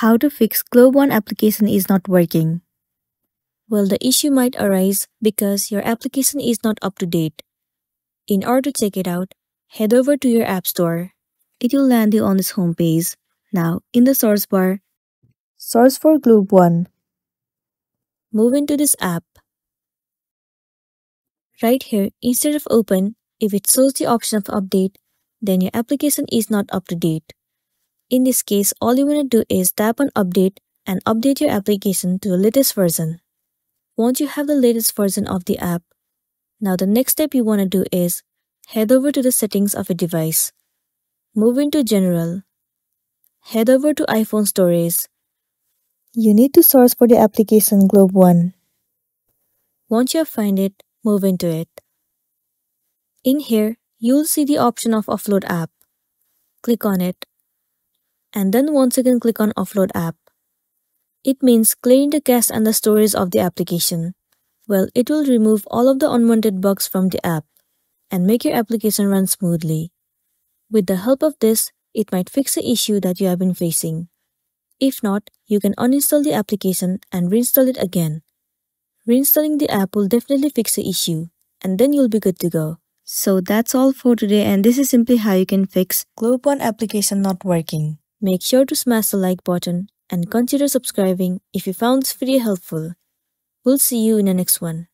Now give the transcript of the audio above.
How to fix GlobeOne application is not working. Well, the issue might arise because your application is not up to date. In order to check it out, head over to your App Store. It will land you on this homepage. Now, in the source bar, search for GlobeOne. Move into this app. Right here, instead of open, if it shows the option of update, then your application is not up to date. In this case, all you want to do is tap on update and update your application to the latest version. Once you have the latest version of the app, now the next step you want to do is head over to the settings of a device. Move into general. Head over to iPhone storage. You need to search for the application GlobeOne. Once you have find it, move into it. In here, you'll see the option of offload app. Click on it and then once again click on Offload App. It means clearing the cache and the storage of the application. Well, it will remove all of the unwanted bugs from the app and make your application run smoothly. With the help of this, it might fix the issue that you have been facing. If not, you can uninstall the application and reinstall it again. Reinstalling the app will definitely fix the issue, and then you'll be good to go. So that's all for today and this is simply how you can fix GlobeOne application not working. Make sure to smash the like button and consider subscribing if you found this video helpful. We'll see you in the next one.